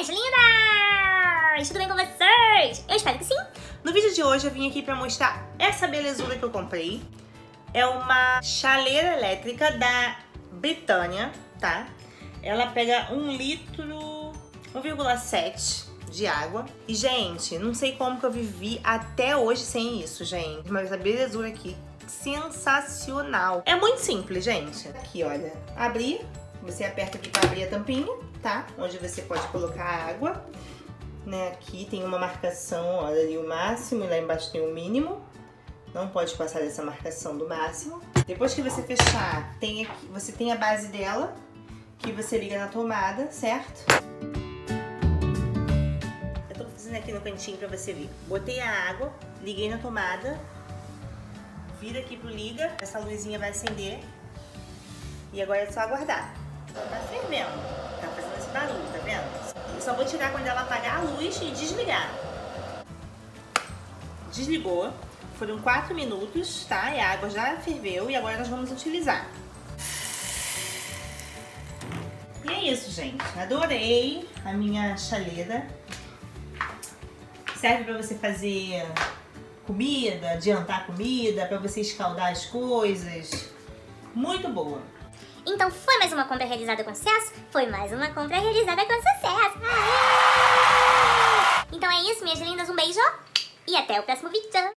minhas lindas! Tudo bem com vocês? Eu espero que sim. No vídeo de hoje eu vim aqui pra mostrar essa belezura que eu comprei. É uma chaleira elétrica da Britânia, tá? Ela pega um litro, 1,7 de água. E, gente, não sei como que eu vivi até hoje sem isso, gente. Mas a belezura aqui, sensacional. É muito simples, gente. Aqui, olha, abrir. Você aperta aqui pra abrir a tampinha, tá? Onde você pode colocar água. Né, aqui tem uma marcação, olha ali o máximo e lá embaixo tem o mínimo. Não pode passar dessa marcação do máximo. Depois que você fechar, tem aqui, você tem a base dela, que você liga na tomada, certo? Eu tô fazendo aqui no cantinho pra você ver. Botei a água, liguei na tomada, vira aqui pro liga, essa luzinha vai acender. E agora é só aguardar. Tá fervendo, tá fazendo tá vendo? Eu só vou tirar quando ela apagar a luz e desligar. Desligou. Foram 4 minutos, tá? E a água já ferveu e agora nós vamos utilizar. E é isso, gente. Adorei a minha chaleira. Serve para você fazer comida, adiantar comida, para você escaldar as coisas. Muito boa. Então foi mais uma compra realizada com sucesso? Foi mais uma compra realizada com sucesso. Aê! Então é isso, minhas lindas. Um beijo e até o próximo vídeo.